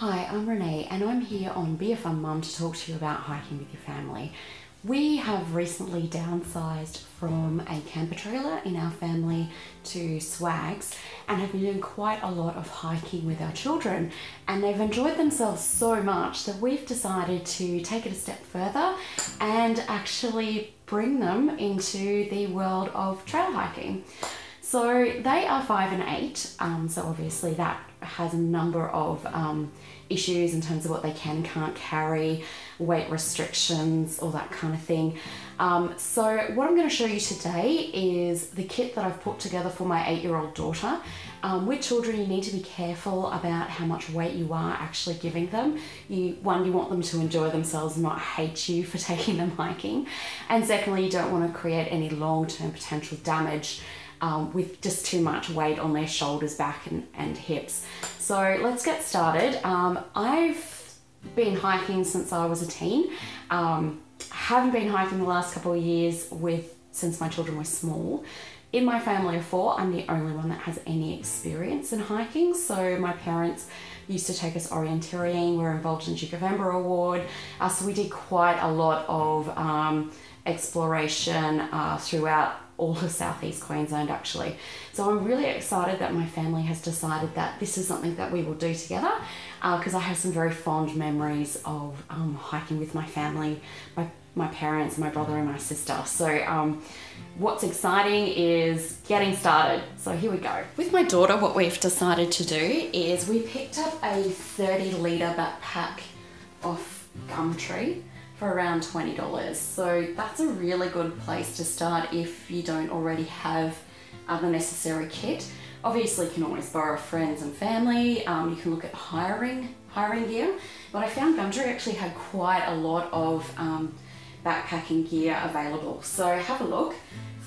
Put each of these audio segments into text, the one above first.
Hi, I'm Renee, and I'm here on Be a Fun Mum to talk to you about hiking with your family. We have recently downsized from a camper trailer in our family to swags and have been doing quite a lot of hiking with our children. And they've enjoyed themselves so much that we've decided to take it a step further and actually bring them into the world of trail hiking. So they are five and eight, um, so obviously that has a number of um, issues in terms of what they can and can't carry, weight restrictions, all that kind of thing. Um, so what I'm going to show you today is the kit that I've put together for my eight-year-old daughter. Um, with children, you need to be careful about how much weight you are actually giving them. You one, you want them to enjoy themselves, and not hate you for taking them hiking, and secondly, you don't want to create any long-term potential damage um, with just too much weight on their shoulders, back, and, and hips. So let's get started. Um, I've been hiking since I was a teen. Um, haven't been hiking the last couple of years with since my children were small. In my family of four, I'm the only one that has any experience in hiking. So my parents used to take us orienteering. We are involved in Duke of Edinburgh Award. Uh, so we did quite a lot of um, exploration uh, throughout all of southeast Queensland actually. So I'm really excited that my family has decided that this is something that we will do together because uh, I have some very fond memories of um, hiking with my family, my, my parents, my brother and my sister. So um, what's exciting is getting started. So here we go. With my daughter, what we've decided to do is we picked up a 30 litre backpack off Gumtree for around $20. So that's a really good place to start if you don't already have uh, the necessary kit. Obviously you can always borrow friends and family, um, you can look at hiring, hiring gear, but I found Gumtree actually had quite a lot of um, backpacking gear available. So have a look.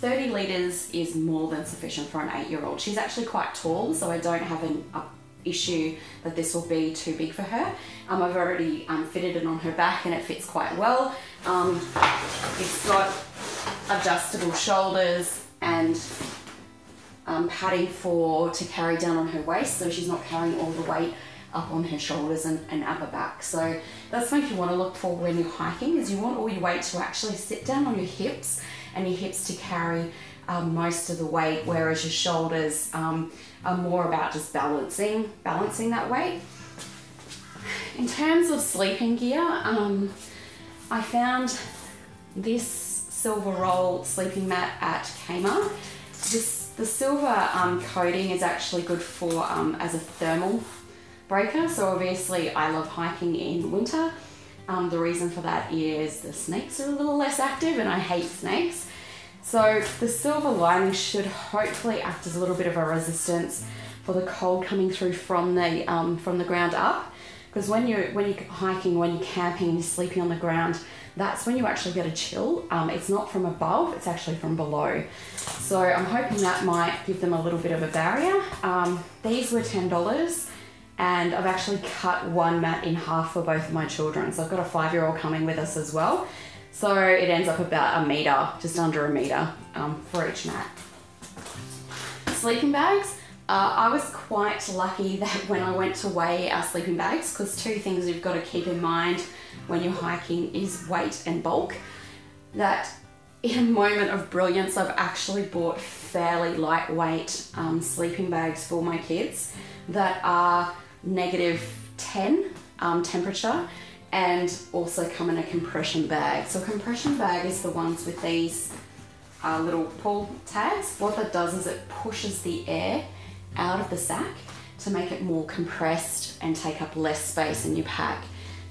30 litres is more than sufficient for an eight year old. She's actually quite tall, so I don't have an, issue that this will be too big for her. Um, I've already um, fitted it on her back and it fits quite well. Um, it's got adjustable shoulders and um, padding for to carry down on her waist so she's not carrying all the weight up on her shoulders and, and upper back. So that's something you want to look for when you're hiking is you want all your weight to actually sit down on your hips and your hips to carry um, most of the weight, whereas your shoulders um, are more about just balancing, balancing that weight. In terms of sleeping gear, um, I found this silver roll sleeping mat at Kmart. This, the silver um, coating is actually good for um, as a thermal breaker. So obviously I love hiking in winter. Um, the reason for that is the snakes are a little less active and I hate snakes. So the silver lining should hopefully act as a little bit of a resistance for the cold coming through from the um, from the ground up. Because when you're when you're hiking, when you're camping, you're sleeping on the ground, that's when you actually get a chill. Um, it's not from above; it's actually from below. So I'm hoping that might give them a little bit of a barrier. Um, these were ten dollars, and I've actually cut one mat in half for both of my children. So I've got a five-year-old coming with us as well. So it ends up about a metre, just under a metre um, for each mat. Sleeping bags. Uh, I was quite lucky that when I went to weigh our sleeping bags, because two things you've got to keep in mind when you're hiking is weight and bulk, that in a moment of brilliance, I've actually bought fairly lightweight um, sleeping bags for my kids that are negative 10 um, temperature and also come in a compression bag. So a compression bag is the ones with these uh, little pull tags. What that does is it pushes the air out of the sack to make it more compressed and take up less space in your pack.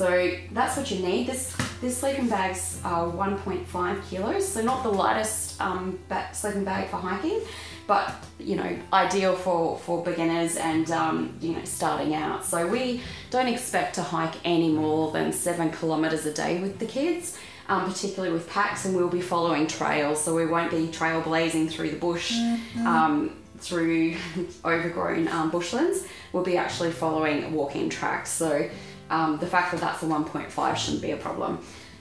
So that's what you need. This, this sleeping bag's are 1.5 kilos, so not the lightest um, sleeping bag for hiking, but you know, ideal for, for beginners and um, you know, starting out. So we don't expect to hike any more than seven kilometers a day with the kids. Um, particularly with packs, and we'll be following trails, so we won't be trailblazing through the bush, mm -hmm. um, through overgrown um, bushlands. We'll be actually following walking tracks. So um, the fact that that's a 1.5 shouldn't be a problem.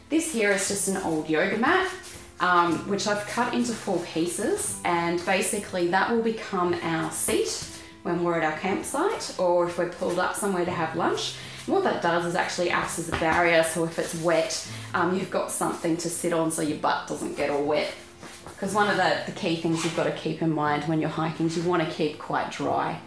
This here is just an old yoga mat um, which I've cut into four pieces and basically that will become our seat when we're at our campsite or if we're pulled up somewhere to have lunch. What that does is actually acts as a barrier, so if it's wet, um, you've got something to sit on so your butt doesn't get all wet. Because one of the, the key things you've got to keep in mind when you're hiking is you want to keep quite dry.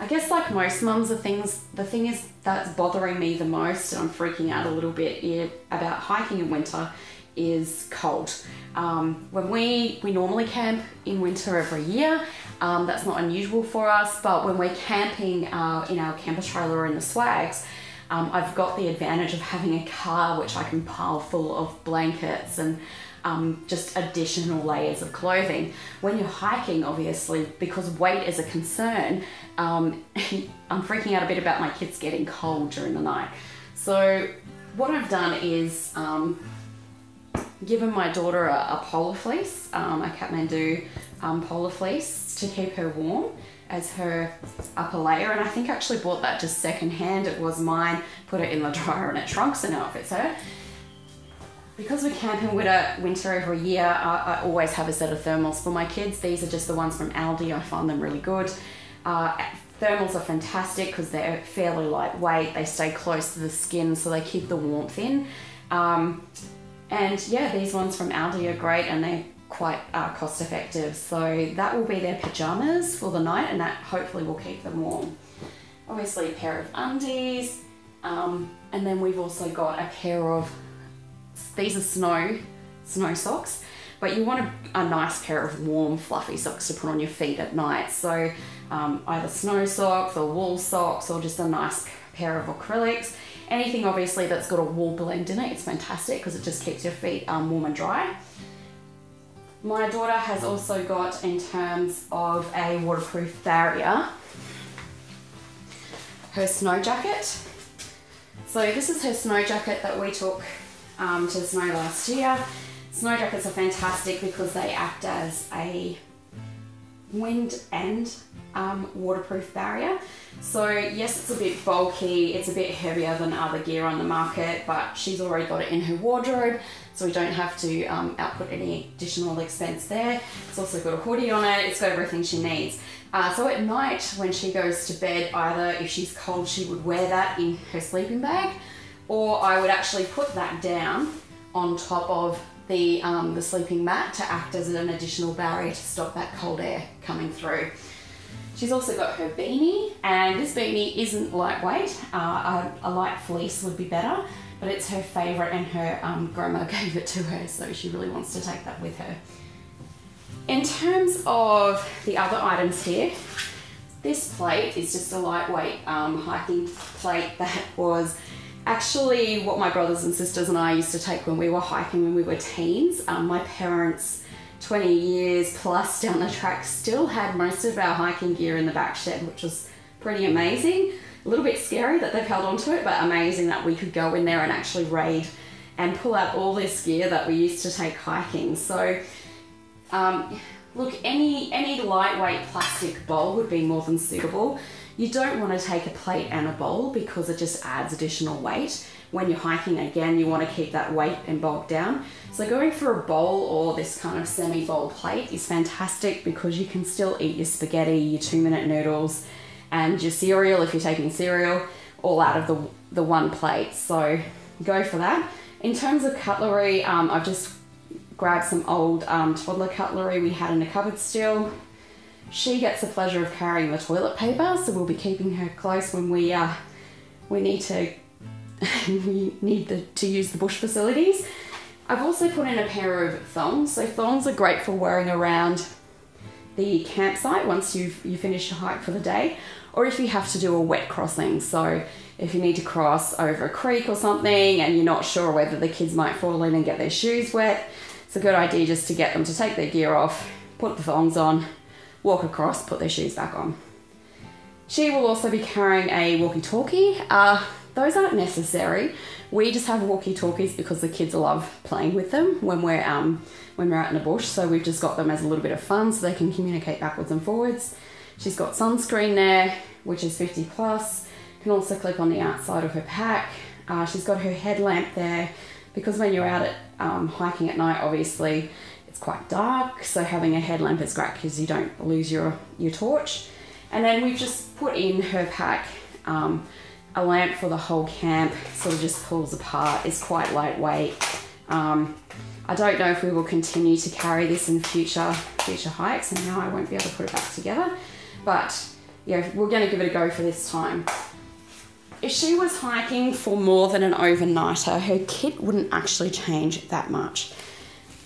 I guess like most mums, the things the thing is that's bothering me the most, and I'm freaking out a little bit about hiking in winter, is cold. Um, when we we normally camp in winter every year, um, that's not unusual for us. But when we're camping uh, in our camper trailer or in the swags, um, I've got the advantage of having a car which I can pile full of blankets and um, just additional layers of clothing. When you're hiking, obviously, because weight is a concern, um, I'm freaking out a bit about my kids getting cold during the night. So what I've done is um, given my daughter a, a polar fleece, um, a Kathmandu um, polar fleece to keep her warm as her upper layer and I think I actually bought that just secondhand. It was mine, put it in the dryer and it shrunk so now it fits her. Because we're camping winter, winter every year, I, I, always have a set of thermals for my kids. These are just the ones from Aldi. I find them really good. Uh, thermals are fantastic because they're fairly lightweight. They stay close to the skin so they keep the warmth in. Um, and yeah, these ones from Aldi are great and they're quite uh, cost effective. So that will be their pajamas for the night and that hopefully will keep them warm. Obviously a pair of undies um, and then we've also got a pair of, these are snow, snow socks, but you want a, a nice pair of warm fluffy socks to put on your feet at night. So um, either snow socks or wool socks or just a nice pair of acrylics. Anything obviously that's got a wool blend in it, it's fantastic because it just keeps your feet um, warm and dry. My daughter has also got, in terms of a waterproof barrier, her snow jacket. So this is her snow jacket that we took um, to the snow last year. Snow jackets are fantastic because they act as a wind and um, waterproof barrier. So yes, it's a bit bulky, it's a bit heavier than other gear on the market, but she's already got it in her wardrobe, so we don't have to um, output any additional expense there. It's also got a hoodie on it, it's got everything she needs. Uh, so at night, when she goes to bed, either if she's cold, she would wear that in her sleeping bag, or I would actually put that down on top of the, um, the sleeping mat to act as an additional barrier to stop that cold air coming through. She's also got her beanie, and this beanie isn't lightweight. Uh, a, a, light fleece would be better, but it's her favourite, and her um, grandma gave it to her, so she really wants to take that with her. In terms of the other items here, this plate is just a lightweight um, hiking plate that was actually what my brothers and sisters and I used to take when we were hiking when we were teens. Um, my parents 20 years plus down the track, still had most of our hiking gear in the back shed, which was pretty amazing. A little bit scary that they've held onto it, but amazing that we could go in there and actually raid and pull out all this gear that we used to take hiking. So, um, look, any, any lightweight plastic bowl would be more than suitable. You don't want to take a plate and a bowl because it just adds additional weight when you're hiking again you want to keep that weight and bulk down. So going for a bowl or this kind of semi bowl plate is fantastic because you can still eat your spaghetti your two minute noodles and your cereal if you're taking cereal all out of the, the one plate. So go for that. In terms of cutlery um, I've just grabbed some old um, toddler cutlery we had in the cupboard still. She gets the pleasure of carrying the toilet paper so we'll be keeping her close when we uh, we need to we need the, to use the bush facilities. I've also put in a pair of thongs. So thongs are great for wearing around the campsite once you've you finish your hike for the day, or if you have to do a wet crossing. So if you need to cross over a creek or something and you're not sure whether the kids might fall in and get their shoes wet, it's a good idea just to get them to take their gear off, put the thongs on, walk across, put their shoes back on. She will also be carrying a walkie-talkie. Uh, those aren't necessary. We just have walkie-talkies because the kids love playing with them when we're um, when we're out in the bush. So we've just got them as a little bit of fun so they can communicate backwards and forwards. She's got sunscreen there, which is 50 plus. Can also clip on the outside of her pack. Uh, she's got her headlamp there because when you're out at um, hiking at night, obviously it's quite dark. So having a headlamp is great because you don't lose your your torch. And then we've just put in her pack um, a lamp for the whole camp, sort of just pulls apart, it's quite lightweight. Um, I don't know if we will continue to carry this in future future hikes and now I won't be able to put it back together. But yeah, we're gonna give it a go for this time. If she was hiking for more than an overnighter, her kit wouldn't actually change that much.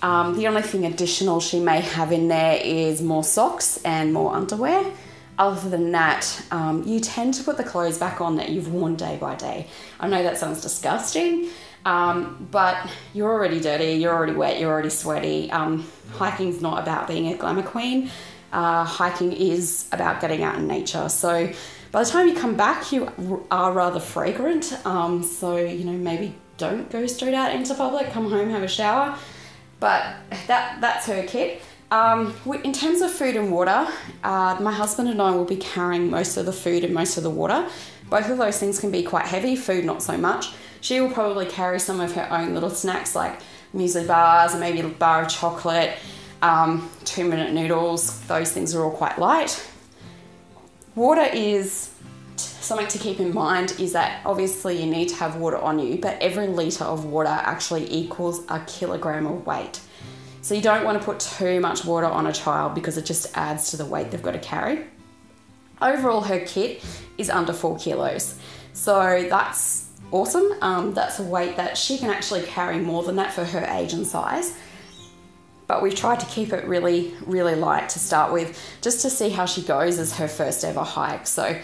Um, the only thing additional she may have in there is more socks and more underwear. Other than that, um, you tend to put the clothes back on that you've worn day by day. I know that sounds disgusting, um, but you're already dirty, you're already wet, you're already sweaty. Um, hiking's not about being a glamour queen. Uh, hiking is about getting out in nature. So by the time you come back, you are rather fragrant. Um, so, you know, maybe don't go straight out into public, come home, have a shower. But that that's her kit. Um, in terms of food and water, uh, my husband and I will be carrying most of the food and most of the water. Both of those things can be quite heavy, food not so much. She will probably carry some of her own little snacks like muesli bars, maybe a bar of chocolate, um, two minute noodles. Those things are all quite light. Water is something to keep in mind is that obviously you need to have water on you, but every litre of water actually equals a kilogram of weight. So you don't want to put too much water on a child because it just adds to the weight they've got to carry. Overall, her kit is under four kilos. So that's awesome. Um, that's a weight that she can actually carry more than that for her age and size. But we've tried to keep it really, really light to start with, just to see how she goes as her first ever hike. So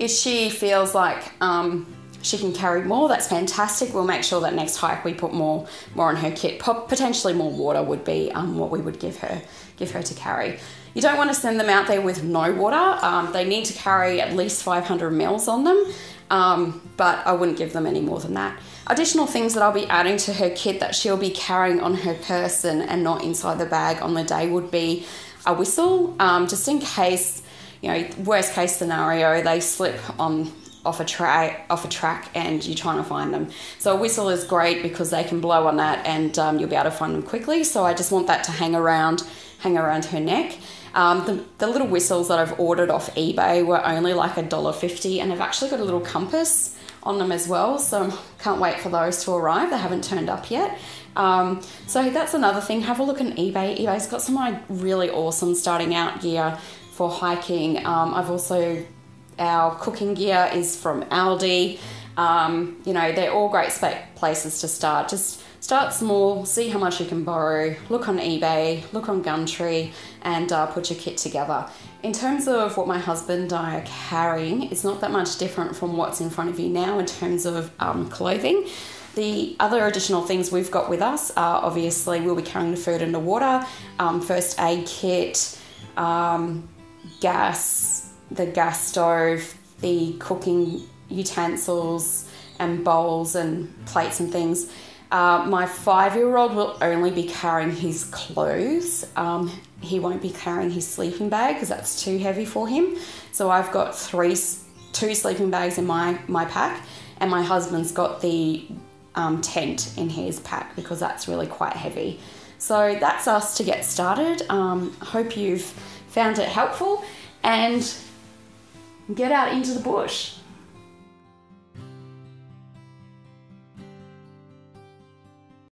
if she feels like um, she can carry more, that's fantastic. We'll make sure that next hike we put more more on her kit. Potentially more water would be um, what we would give her give her to carry. You don't want to send them out there with no water. Um, they need to carry at least 500 mils on them, um, but I wouldn't give them any more than that. Additional things that I'll be adding to her kit that she'll be carrying on her person and not inside the bag on the day would be a whistle, um, just in case, you know, worst case scenario, they slip on off a track off a track and you're trying to find them. So a whistle is great because they can blow on that and um, you'll be able to find them quickly. So I just want that to hang around, hang around her neck. Um, the, the little whistles that I've ordered off eBay were only like a dollar fifty, and they've actually got a little compass on them as well. So can't wait for those to arrive. They haven't turned up yet. Um, so that's another thing. Have a look on eBay. eBay's got some really awesome starting out gear for hiking. Um, I've also our cooking gear is from Aldi. Um, you know, they're all great places to start. Just start small, see how much you can borrow, look on eBay, look on Gumtree, and uh, put your kit together. In terms of what my husband and I are carrying, it's not that much different from what's in front of you now in terms of um, clothing. The other additional things we've got with us are obviously we'll be carrying the food and the water, um, first aid kit, um, gas, the gas stove, the cooking utensils and bowls and plates and things. Uh, my five year old will only be carrying his clothes. Um, he won't be carrying his sleeping bag because that's too heavy for him. So I've got three, two sleeping bags in my, my pack, and my husband's got the um, tent in his pack because that's really quite heavy. So that's us to get started. Um, hope you've found it helpful and get out into the bush.